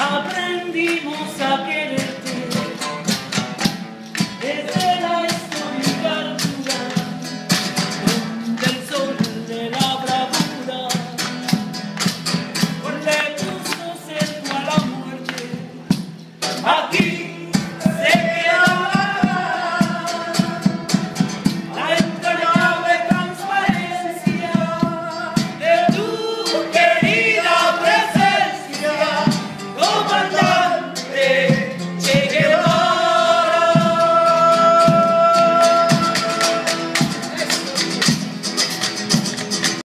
aprendimos a